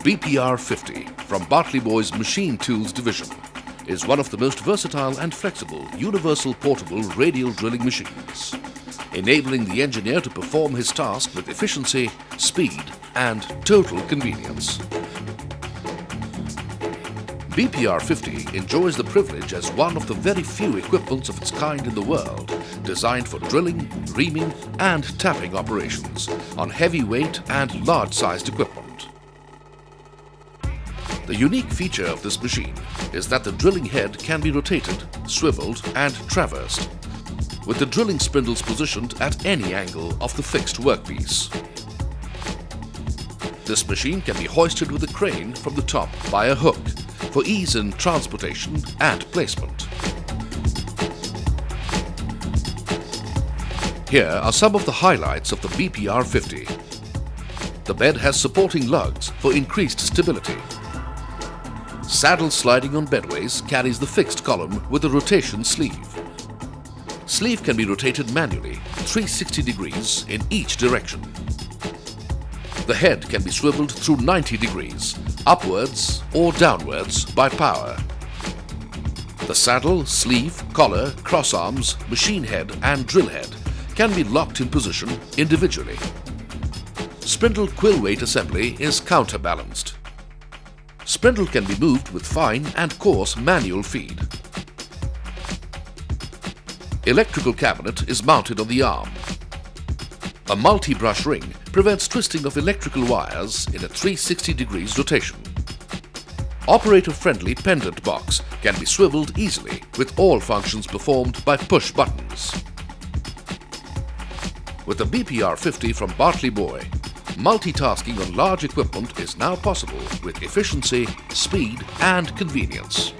BPR-50 from Batliboi's Machine Tools Division is one of the most versatile and flexible universal portable radial drilling machines, enabling the engineer to perform his task with efficiency, speed and total convenience. BPR-50 enjoys the privilege as one of the very few equipments of its kind in the world designed for drilling, reaming and tapping operations on heavyweight and large-sized equipment. The unique feature of this machine is that the drilling head can be rotated, swiveled and traversed, with the drilling spindles positioned at any angle of the fixed workpiece. This machine can be hoisted with a crane from the top by a hook for ease in transportation and placement. Here are some of the highlights of the BPR 50. The bed has supporting lugs for increased stability. Saddle sliding on bedways carries the fixed column with a rotation sleeve. Sleeve can be rotated manually 360 degrees in each direction. The head can be swiveled through 90 degrees, upwards or downwards by power. The saddle, sleeve, collar, cross arms, machine head and drill head can be locked in position individually. Spindle quill weight assembly is counterbalanced. Spindle can be moved with fine and coarse manual feed. Electrical cabinet is mounted on the arm a multi-brush ring prevents twisting of electrical wires in a 360 degrees rotation. Operator-friendly pendant box can be swiveled easily with all functions performed by push buttons. With the BPR 50 from Batliboi, multitasking on large equipment is now possible with efficiency, speed and convenience.